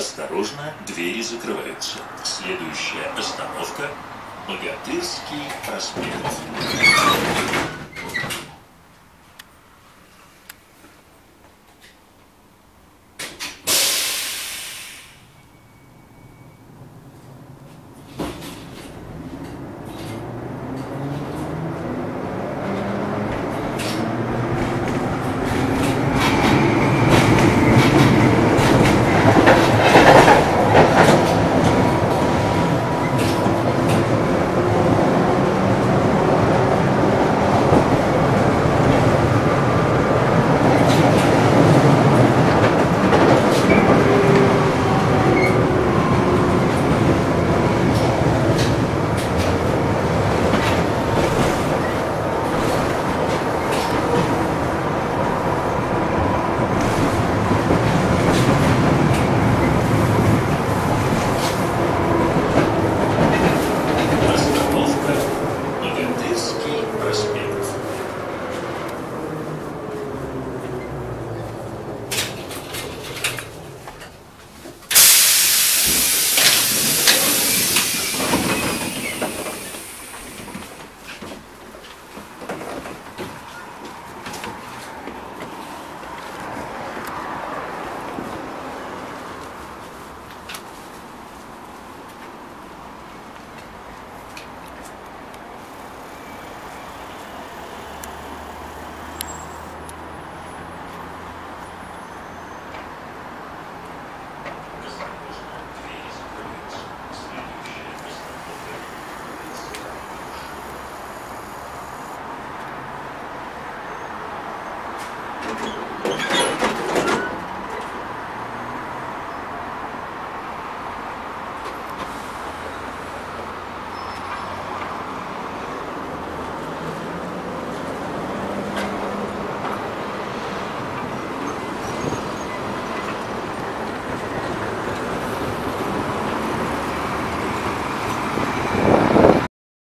Осторожно, двери закрываются. Следующая остановка – Богатырский проспект.